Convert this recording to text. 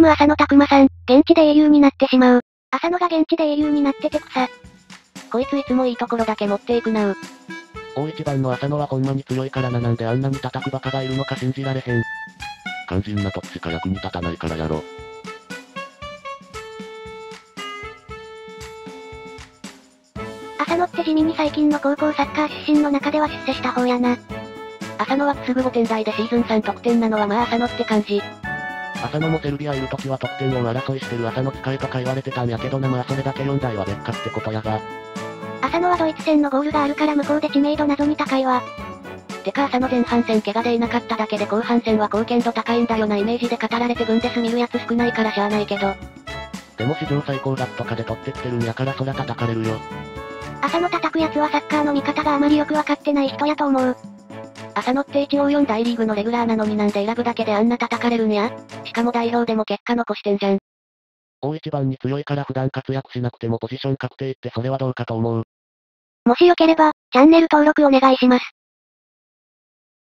む浅野拓磨さん、現地で英雄になってしまう。浅野が現地で英雄になってて草。こいついつもいいところだけ持っていくなう。大一番の浅野はほんまに強いからななんであんなに叩くバカがいるのか信じられへん。肝心な時しか役に立たないからやろ。浅野って地味に最近の高校サッカー出身の中では出世した方やな。浅野はくすぐ5点台でシーズン3得点なのはまあ浅野って感じ。浅野もセルビアいる時は得点王争いしてる浅野使いとか言われてたんやけどなまあそれだけ4台は別格ってことやが。浅野はドイツ戦のゴールがあるから向こうで知名度謎に高いわ。てか浅野前半戦怪我でいなかっただけで後半戦は貢献度高いんだよなイメージで語られてブンデス見るやつ少ないからしゃあないけど。でも史上最高額とかで取ってきてるんやからそら叩かれるよ。浅野叩くやつはサッカーの見方があまりよくわかってない人やと思う。浅野って一応4大リーグのレギュラーなのになんで選ぶだけであんな叩かれるんやしかも代表でも結果残してんじゃん。大一番に強いから普段活躍しなくてもポジション確定ってそれはどうかと思う。もしよければ、チャンネル登録お願いします。